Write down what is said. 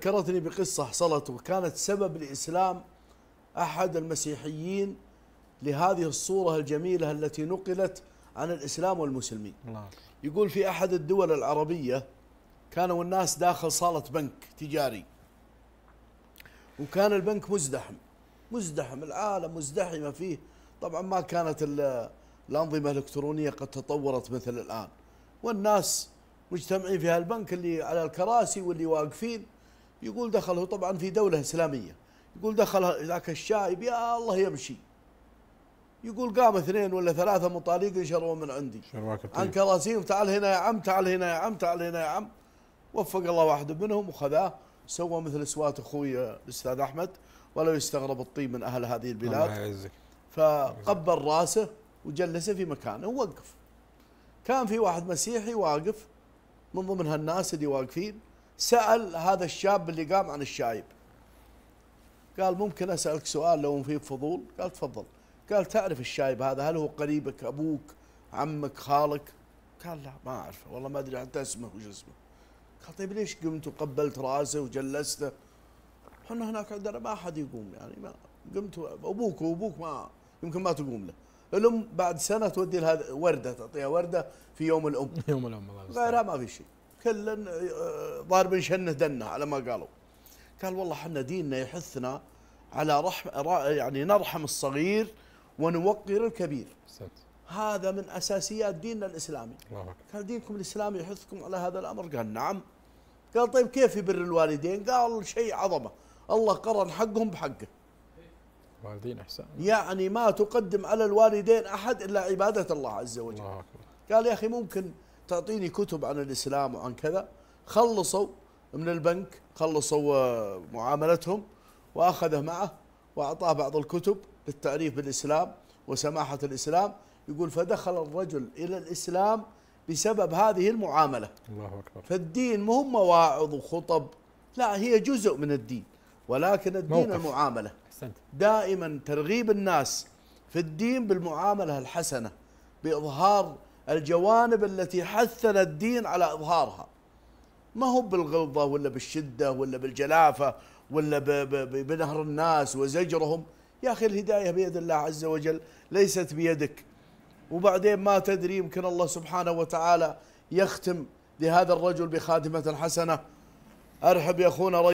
ذكرتني بقصة حصلت وكانت سبب لإسلام أحد المسيحيين لهذه الصورة الجميلة التي نقلت عن الإسلام والمسلمين. الله يقول في أحد الدول العربية كانوا الناس داخل صالة بنك تجاري. وكان البنك مزدحم. مزدحم العالم مزدحمة فيه. طبعا ما كانت ال- الأنظمة الإلكترونية قد تطورت مثل الآن. والناس مجتمعين في هالبنك اللي على الكراسي واللي واقفين. يقول دخل هو طبعا في دولة إسلامية. يقول دخل ذاك الشايب يا الله يمشي. يقول قام اثنين ولا ثلاثة مطاليق شروا من عندي. عن كراسيهم تعال هنا يا عم تعال هنا يا عم تعال هنا يا عم. وفق الله واحد منهم وخذاه سوى مثل سوات أخوي الأستاذ أحمد ولا يستغرب الطيب من أهل هذه الله البلاد يعزك. فقبل راسه وجلسه في مكانه ووقف. كان في واحد مسيحي واقف من ضمن هالناس اللي واقفين. سأل هذا الشاب اللي قام عن الشايب. قال ممكن أسألك سؤال لو في فضول؟ قال تفضل. قال تعرف الشايب هذا هل هو قريبك أبوك عمك خالك؟ قال لا ما أعرفه والله ما أدري حتى اسمه وش اسمه. قال طيب ليش قمت وقبلت رأسه وجلسته؟ إحنا هناك عندنا ما أحد يقوم يعني ما قمت أبوك وأبوك ما يمكن ما تقوم له. الأم بعد سنة تودي لها وردة تعطيها وردة في يوم الأم. يوم الأم الله. غيرها ما في شيء. كل ضارب شنه دنه على ما قالوا. قال والله إحنا ديننا يحثنا على رحم يعني نرحم الصغير ونوقر الكبير. أحسنت هذا من أساسيات ديننا الإسلامي. الله قال دينكم الإسلامي يحثكم على هذا الأمر؟ قال نعم. قال طيب كيف يبر الوالدين؟ قال شيء عظمة. الله قرن حقهم بحقه. والدين إحسان يعني ما تقدم على الوالدين أحد إلا عبادة الله عز وجل. الله أكبر. قال يا أخي ممكن تعطيني كتب عن الإسلام وعن كذا. خلصوا من البنك خلصوا آه، معاملتهم وأخذه معه وأعطاه بعض الكتب للتعريف بالإسلام وسماحة الإسلام. يقول فدخل الرجل إلى الإسلام بسبب هذه المعاملة. الله أكبر. فالدين مو مواعظ وخطب لا هي جزء من الدين ولكن الدين موقف. المعاملة. دائما ترغيب الناس في الدين بالمعاملة الحسنة بإظهار الجوانب التي حثنا الدين على إظهارها. ما هو بالغلظة ولا بالشدة ولا بالجلافة ولا بنهر الناس وزجرهم؟ يا أخي الهداية بيد الله عز وجل ليست بيدك. وبعدين ما تدري يمكن الله سبحانه وتعالى يختم لهذا الرجل بخاتمه حسنة. أرحب يا أخونا رجل.